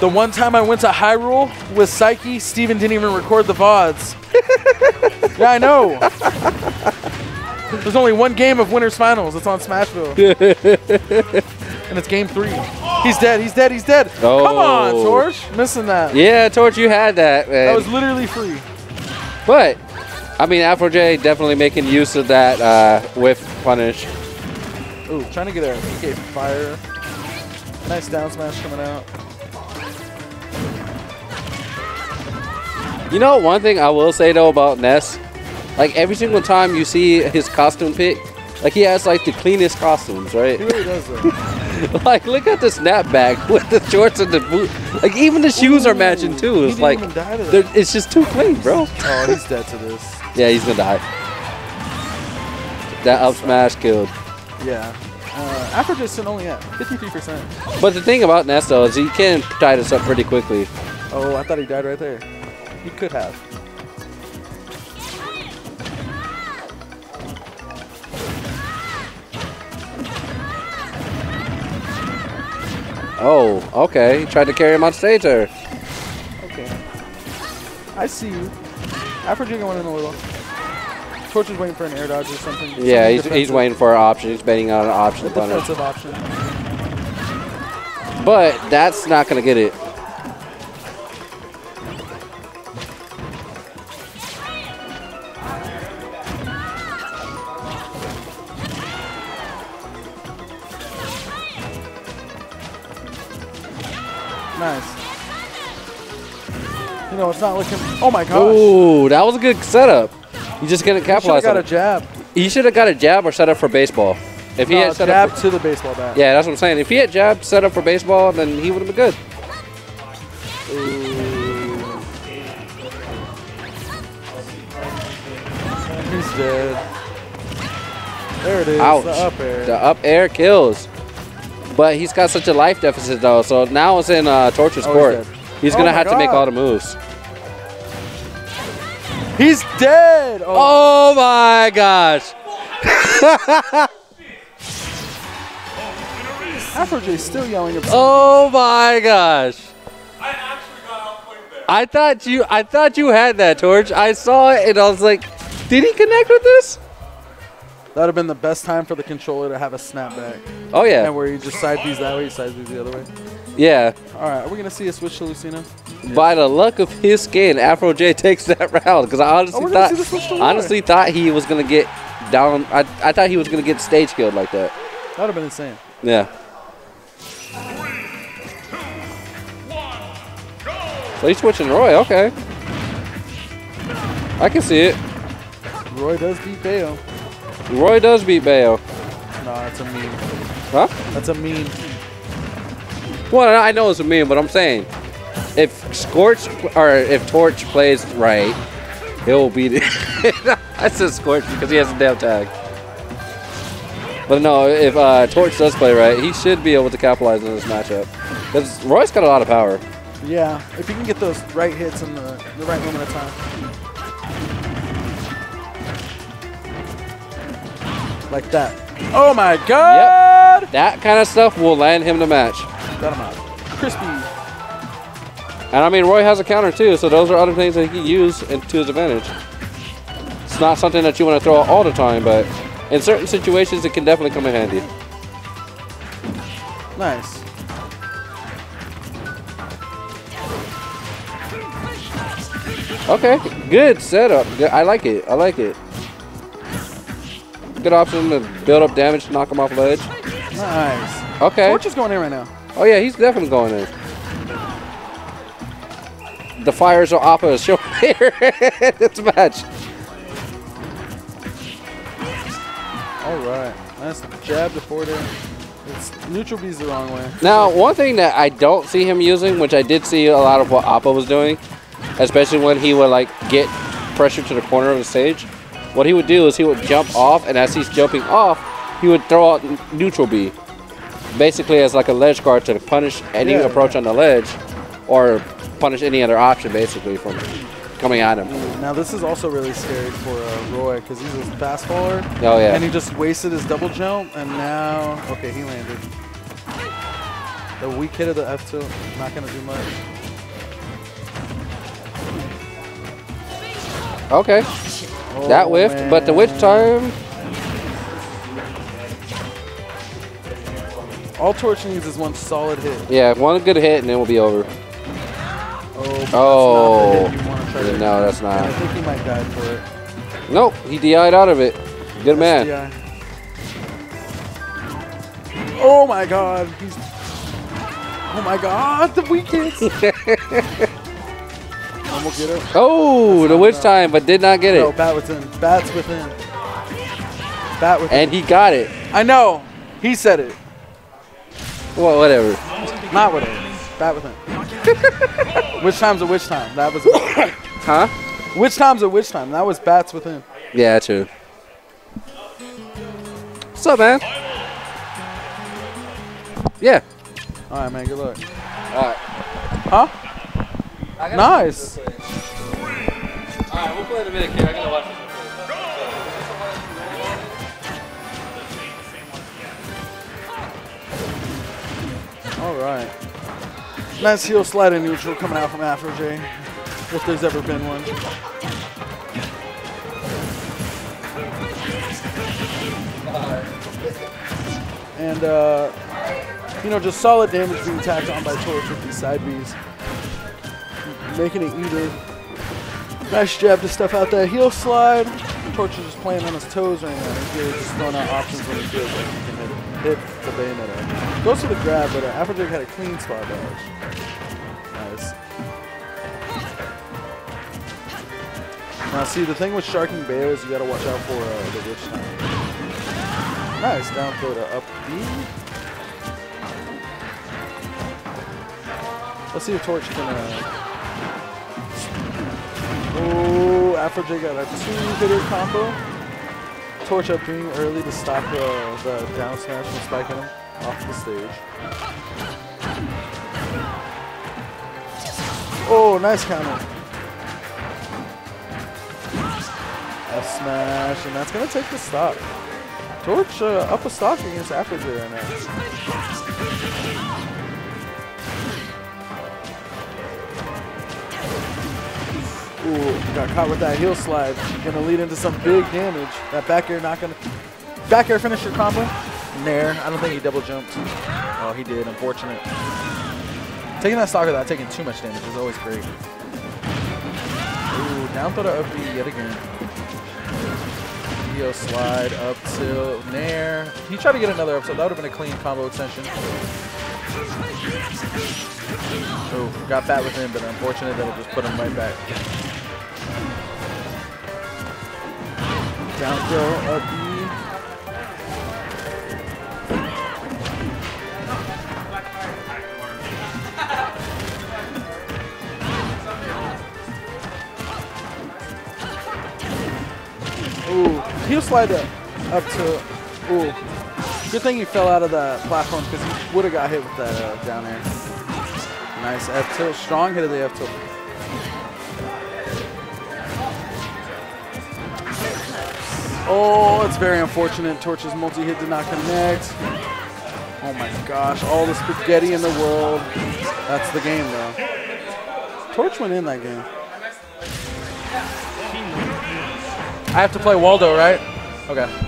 The one time I went to Hyrule with Psyche, Steven didn't even record the VODs. yeah, I know. There's only one game of Winners Finals. It's on Smashville. and it's game three. He's dead. He's dead. He's dead. Come on, Oh. Torch. Missing that. Yeah, Torch, you had that, man. That was literally free. but, I mean, AfroJay definitely making use of that uh, whiff punish. Ooh, trying to get a PK fire. Nice down smash coming out. You know, one thing I will say though about Ness, like every single time you see his costume pick, like he has like the cleanest costumes, right? He really does though. like look at the snapback with the shorts and the boot. Like even the shoes are matching too. He It's didn't like even die to they're- that. it's just too clean, bro. Oh, he's dead to this. Yeah, he's gonna die. That up smash killed. Yeah. Uh, AfroJay's sitting only at 53%. But the thing about Ness though is he can tie this up pretty quickly. Oh, I thought he died right there. He could have. Oh, okay. He tried to carry him on stage there. Okay. I see you. Afrojaga went in a little. Torch is waiting for an air dodge or something. Yeah, he's, he's waiting for an option. He's betting on an option punish. defensive option. But that's not going to get it. Nice. You know, it's not looking. Oh my gosh. Ooh, that was a good setup. You just couldn't He should have got a it. jab. He should have got a jab or set up for baseball. If he No, had set jab up, for, to the baseball bat. yeah, that's what I'm saying. If he had jab set up for baseball, then he would have been good. Ooh. He's dead. There it is. Ouch. The up air. The up air kills. But he's got such a life deficit though, so now it's in uh, Torture's Oh, he's court. dead. He's Oh gonna my have to make all the moves. He's dead. Oh, Oh my gosh! AfroJay's still yelling. At Oh my gosh! I actually got there. I thought you, I thought you had that torch. I saw it and I was like, did he connect with this? That would have been the best time for the controller to have a snapback. Oh yeah, And where you just side B's that way, you side B's the other way. yeah. All right, are we going to see a switch to Lucina? By the luck of his skin, AfroJay takes that round because I honestly Oh, thought, see the switch to War. honestly thought he was gonna get down. I, I thought he was gonna get stage killed like that. That would have been insane. Yeah. So he's switching Roy. Okay. I can see it. Roy does beat Bayo. Roy does beat Bayo. No, that's a meme. Huh? That's a meme. Well, I know it's a meme, but I'm saying if Scorch or if Torch plays right, he'll beat it. I said Scorch because he has a damn tag. But no, if uh, Torch does play right, he should be able to capitalize on this matchup. Because Roy's got a lot of power. Yeah, if you can get those right hits in the, the right moment of time. Like that. Oh my god! That kind of stuff will land him the match. Got him out. Crispy. And I mean, Roy has a counter too, so those are other things that he can use in- to his advantage. It's not something that you want to throw out all the time, but in certain situations, it can definitely come in handy. Nice. Okay, good setup. I like it. I like it. Good option to build up damage, to knock him off ledge. Nice. Okay. Torch is going in right now. Oh yeah, he's definitely going in. The fires are show here. this match. All right. Nice jab to forward air. It's neutral B's the wrong way. Now, one thing that I don't see him using, which I did see a lot of what Appa was doing, especially when he would like get pressure to the corner of the stage, what he would do is he would jump off, and as he's jumping off, he would throw out neutral B, basically as like a ledge guard to punish any Yeah, approach on the ledge, or punish any other option basically from coming at him. Now this is also really scary for uh, Roy because he's a fast faller. Oh, yeah. And he just wasted his double jump, and now okay, he landed. The weak hit of the F tilt, not gonna do much. Okay. That Oh, whiffed, but the witch time. All Torch needs is one solid hit. Yeah, one good hit and then we'll be over. Oh, Oh. that's not oh, hit you wanna try to- No, that's And I not. think he might die for it. Nope, he DI'd out of it. Good man. SDI. Oh my god, he's. Oh my god, the weak Almost get it. Oh, the witch time, but did not get No, it. bat within. Bats within. Bat within. And he got it. I know. He said it. Well, whatever. Not whatever. Bat within. witch time's a witch time? That was. Huh? witch time's a witch time? That was bats within. Yeah, true. What's up, man? Yeah. All right, man. Good luck. All right. Huh? Nice. All right, we'll play in a minute, kid. I gotta watch All right. Nice heel slide in neutral coming out from AfroJay, if there's ever been one. And, uh, you know, just solid damage being tacked on by with these side Bs. Making it either. Nice jab to stuff out that heel slide. Torch is just playing on his toes right now. He's really just throwing out options when he feels like he can hit, hit the Bayonetta. Goes for the grab, but uh, AfroJay had a clean spot dodge. Nice. Now, see, the thing with sharking Bayo is you gotta watch out for uh, the witch time. Nice, down throw to up B. Let's see if Torch can. Uh... Oh, AfroJay got a two-hitter combo. Torch up being early to stop uh, the down smash from spiking him off the stage. Oh, nice counter. F smash, and that's gonna take the stock. Torch uh, up a stock against AfroJay right now. Ooh, got caught with that heel slide. Gonna lead into some big damage. That back air not gonna. Back air finish your combo. Nair. I don't think he double jumped. Oh, he did. Unfortunate. Taking that stock without taking too much damage is always great. Ooh, down throw to up yet again. Heel slide up tilt Nair. He tried to get another up, so that would have been a clean combo extension. Oh, got bat with him, but unfortunate that it just put him right back. Down throw, up. Ooh, heel slide that up to. Ooh, good thing he fell out of the platform because he would have got hit with that uh, down there. Nice F tilt, strong hit of the F tilt. Oh, it's very unfortunate. Torch's multi hit did not connect. Oh my gosh, all the spaghetti in the world. That's the game though. Torch went in that game. I have to play Waldo, right? Okay.